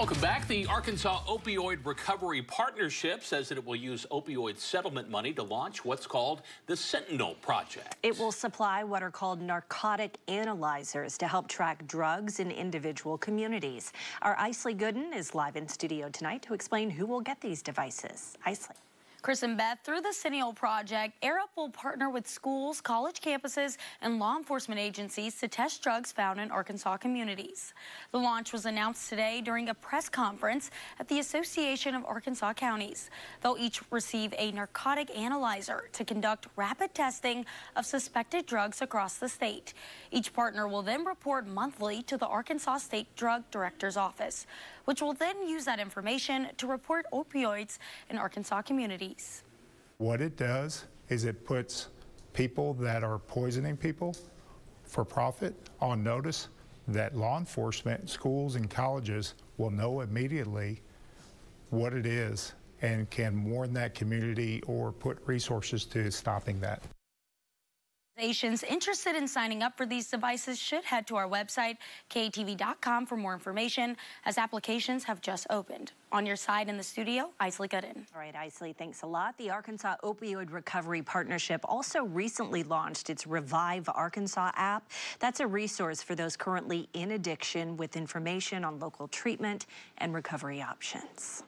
Welcome back. The Arkansas Opioid Recovery Partnership says that it will use opioid settlement money to launch what's called the Sentinel Project. It will supply what are called narcotic analyzers to help track drugs in individual communities. Our Isley Gooden is live in studio tonight to explain who will get these devices. Isley. Chris and Beth, through the Sentinel Project, ARORP will partner with schools, college campuses, and law enforcement agencies to test drugs found in Arkansas communities. The launch was announced today during a press conference at the Association of Arkansas Counties. They'll each receive a narcotic analyzer to conduct rapid testing of suspected drugs across the state. Each partner will then report monthly to the Arkansas State Drug Director's Office, which will then use that information to report opioids in Arkansas communities. What it does is it puts people that are poisoning people for profit on notice that law enforcement, schools, and colleges will know immediately what it is and can warn that community or put resources to stopping that. Organizations interested in signing up for these devices should head to our website, katv.com, for more information, as applications have just opened. On your side in the studio, Isley Gooden. All right, Isley, thanks a lot. The Arkansas Opioid Recovery Partnership also recently launched its Revive Arkansas app. That's a resource for those currently in addiction with information on local treatment and recovery options.